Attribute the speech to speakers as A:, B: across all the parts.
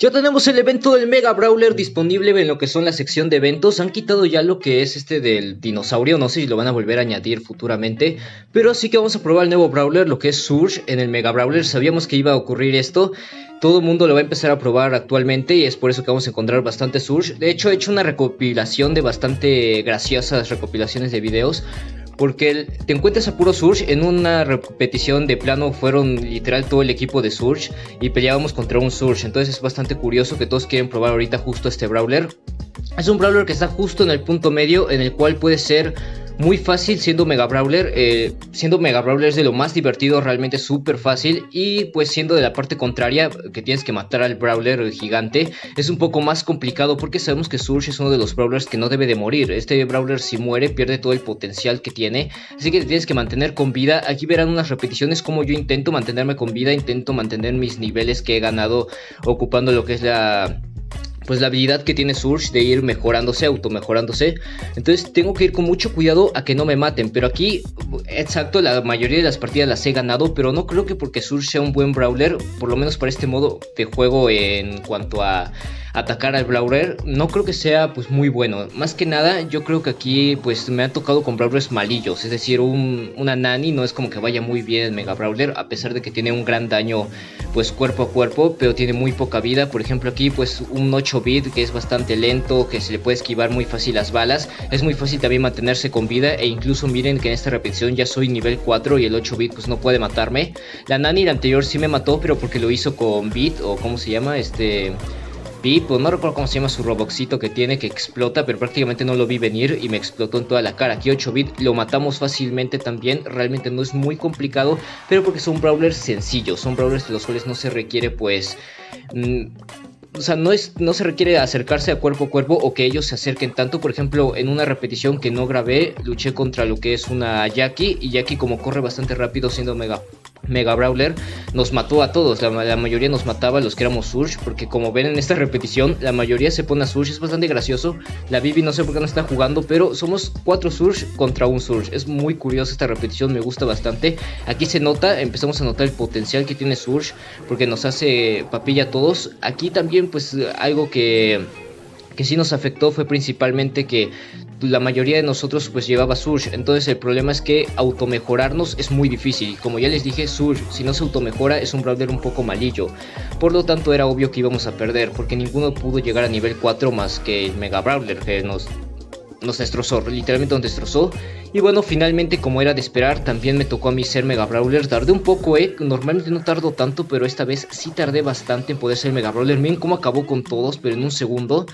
A: Ya tenemos el evento del Mega Brawler disponible en lo que son la sección de eventos. Han quitado ya lo que es este del dinosaurio. No sé si lo van a volver a añadir futuramente. Pero sí que vamos a probar el nuevo Brawler, lo que es Surge en el Mega Brawler. Sabíamos que iba a ocurrir esto. Todo el mundo lo va a empezar a probar actualmente y es por eso que vamos a encontrar bastante Surge. De hecho, he hecho una recopilación de bastante graciosas recopilaciones de videos porque te encuentras a puro Surge. En una repetición de plano fueron literal todo el equipo de Surge y peleábamos contra un Surge. Entonces es bastante curioso que todos quieren probar ahorita justo este Brawler. Es un Brawler que está justo en el punto medio en el cual puede ser muy fácil siendo Mega Brawler. Eh, siendo Mega Brawler es de lo más divertido, realmente súper fácil. Y pues siendo de la parte contraria, que tienes que matar al Brawler gigante, es un poco más complicado porque sabemos que Surge es uno de los Brawlers que no debe de morir. Este Brawler si muere pierde todo el potencial que tiene. Así que tienes que mantener con vida. Aquí verán unas repeticiones como yo intento mantenerme con vida. Intento mantener mis niveles que he ganado ocupando lo que es la pues la habilidad que tiene Surge de ir mejorándose, automejorándose. Entonces tengo que ir con mucho cuidado a que no me maten. Pero aquí, exacto, la mayoría de las partidas las he ganado, pero no creo que porque Surge sea un buen brawler, por lo menos para este modo de juego en cuanto a atacar al Brawler, no creo que sea pues muy bueno. Más que nada, yo creo que aquí pues me ha tocado con Brawlers malillos, es decir, una Nani no es como que vaya muy bien el Mega Brawler, a pesar de que tiene un gran daño pues cuerpo a cuerpo, pero tiene muy poca vida. Por ejemplo, aquí pues un 8 bit que es bastante lento, que se le puede esquivar muy fácil las balas, es muy fácil también mantenerse con vida e incluso miren que en esta repetición ya soy nivel 4 y el 8 bit pues no puede matarme. La Nani la anterior sí me mató, pero porque lo hizo con bit o como se llama, este pues no recuerdo cómo se llama su roboxito que tiene que explota, pero prácticamente no lo vi venir y me explotó en toda la cara. Aquí 8 bit lo matamos fácilmente también, realmente no es muy complicado, pero porque son brawlers sencillos, son brawlers de los cuales no se requiere pues... Mm, o sea, no, es, no se requiere acercarse a cuerpo a cuerpo o que ellos se acerquen tanto. Por ejemplo, en una repetición que no grabé, luché contra lo que es una Jackie. Y Jackie, como corre bastante rápido siendo mega Mega Brawler nos mató a todos, la, mayoría nos mataba los que éramos Surge, porque como ven en esta repetición, la mayoría se pone a Surge, es bastante gracioso, la Bibi no sé por qué no está jugando, pero somos cuatro Surge contra un Surge, es muy curioso esta repetición, me gusta bastante, aquí se nota, empezamos a notar el potencial que tiene Surge, porque nos hace papilla a todos, aquí también pues algo que que sí nos afectó fue principalmente que la mayoría de nosotros pues llevaba Surge, entonces el problema es que automejorarnos es muy difícil, como ya les dije Surge, si no se automejora es un brawler un poco malillo, por lo tanto era obvio que íbamos a perder, porque ninguno pudo llegar a nivel 4 más que el Mega Brawler que nos nos destrozó, literalmente nos destrozó. Y bueno, finalmente como era de esperar, también me tocó a mí ser Mega Brawler. Tardé un poco, eh, normalmente no tardo tanto, pero esta vez sí tardé bastante en poder ser Mega Brawler. Miren cómo acabó con todos, pero en un segundo.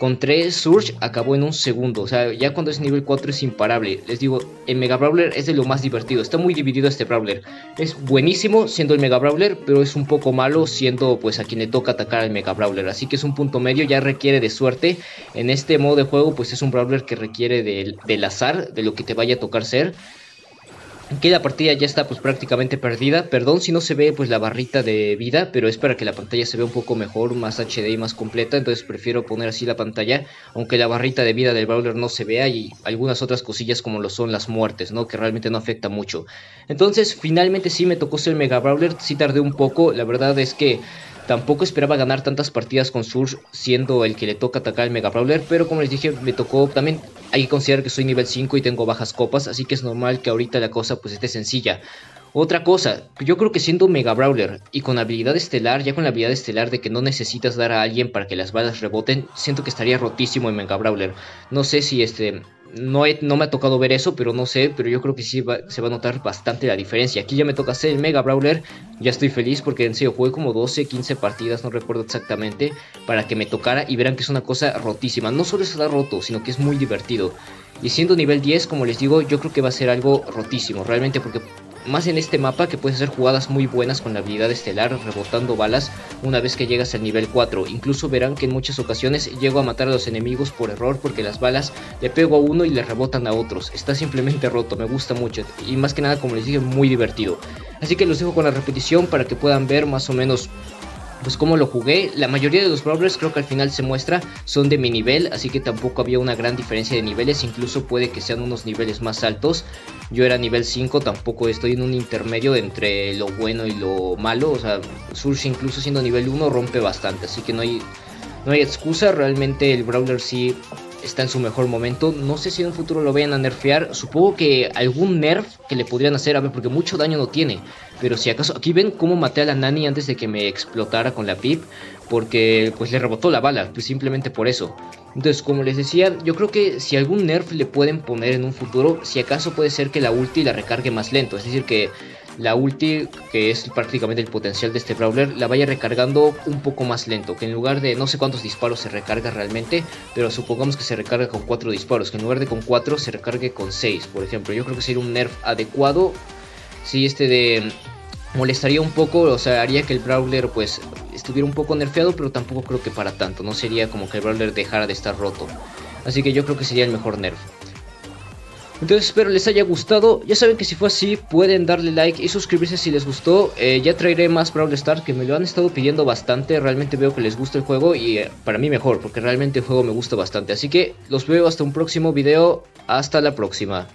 A: Con 3 Surge acabó en un segundo. O sea, ya cuando es nivel 4 es imparable. Les digo, el Mega Brawler es de lo más divertido. Está muy dividido este Brawler. Es buenísimo siendo el Mega Brawler, pero es un poco malo siendo pues a quien le toca atacar al Mega Brawler. Así que es un punto medio, ya requiere de suerte. En este modo de juego pues es un Brawler que requiere del azar, de lo que te vaya a tocar ser. Aquí la partida ya está pues prácticamente perdida. Perdón si no se ve pues la barrita de vida, pero es para que la pantalla se vea un poco mejor, más HD y más completa. Entonces prefiero poner así la pantalla, aunque la barrita de vida del brawler no se vea y algunas otras cosillas como lo son las muertes, ¿no? Que realmente no afecta mucho. Entonces finalmente sí me tocó ser Mega Brawler, sí tardé un poco. La verdad es que Tampoco esperaba ganar tantas partidas con Surge siendo el que le toca atacar al Mega Brawler, pero como les dije, me tocó también, hay que considerar que soy nivel 5 y tengo bajas copas, así que es normal que ahorita la cosa pues esté sencilla. Otra cosa, yo creo que siendo Mega Brawler y con habilidad estelar, ya con la habilidad estelar de que no necesitas dar a alguien para que las balas reboten, siento que estaría rotísimo en Mega Brawler. No sé si este no, no me ha tocado ver eso, pero no sé, pero yo creo que sí se va a notar bastante la diferencia. Aquí ya me toca hacer el Mega Brawler, ya estoy feliz porque en serio jugué como 12, 15 partidas, no recuerdo exactamente, para que me tocara y verán que es una cosa rotísima. No solo está roto, sino que es muy divertido. Y siendo nivel 10, como les digo, yo creo que va a ser algo rotísimo, realmente porque más en este mapa que puedes hacer jugadas muy buenas con la habilidad estelar, rebotando balas una vez que llegas al nivel 4. Incluso verán que en muchas ocasiones llego a matar a los enemigos por error porque las balas le pego a uno y le rebotan a otros. Está simplemente roto, me gusta mucho y más que nada como les dije muy divertido. Así que los dejo con la repetición para que puedan ver más o menos pues cómo lo jugué. La mayoría de los Brawlers creo que al final se muestra son de mi nivel, así que tampoco había una gran diferencia de niveles, incluso puede que sean unos niveles más altos. Yo era nivel 5, tampoco estoy en un intermedio entre lo bueno y lo malo, o sea, Surge incluso siendo nivel 1 rompe bastante, así que no hay no hay excusa, realmente el Brawler sí está en su mejor momento. No sé si en un futuro lo vayan a nerfear. Supongo que algún nerf que le podrían hacer, a ver, porque mucho daño no tiene. Pero si acaso, aquí ven cómo maté a la Nani antes de que me explotara con la pip. Porque pues le rebotó la bala, pues simplemente por eso. Entonces, como les decía, yo creo que si algún nerf le pueden poner en un futuro, si acaso puede ser que la ulti la recargue más lento. Es decir, que la ulti, que es prácticamente el potencial de este Brawler, la vaya recargando un poco más lento, que en lugar de no sé cuántos disparos se recarga realmente, pero supongamos que se recarga con 4 disparos, que en lugar de con 4 se recargue con 6, por ejemplo. Yo creo que sería un nerf adecuado si este de molestaría un poco, o sea, haría que el Brawler pues estuviera un poco nerfeado, pero tampoco creo que para tanto, no sería como que el Brawler dejara de estar roto. Así que yo creo que sería el mejor nerf. Entonces espero les haya gustado. Ya saben que si fue así pueden darle like y suscribirse si les gustó. Eh, ya traeré más Brawl Stars que me lo han estado pidiendo bastante. Realmente veo que les gusta el juego y eh, para mí mejor porque realmente el juego me gusta bastante. Así que los veo hasta un próximo video. Hasta la próxima.